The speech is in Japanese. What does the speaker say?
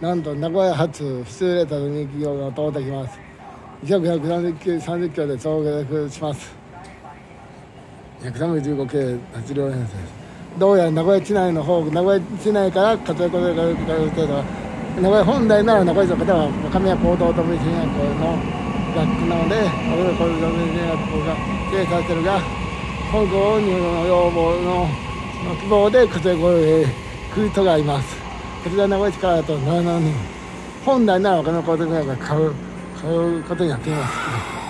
なんと名古屋発普通レーターの人気が到達きます。130キロ30キロで増額します。135系8両編成です。どうやら名古屋市内の方名古屋市内から活躍がる程度名古屋本来なら名古屋市の方は神谷高等特別進学校の学区なので俺はこれ特別進学校が経営されてるが本校入の要望の希望で活躍を来る人がいます。こちら名古屋市からだと7年本来なら他の高等学校が買う買うことになっています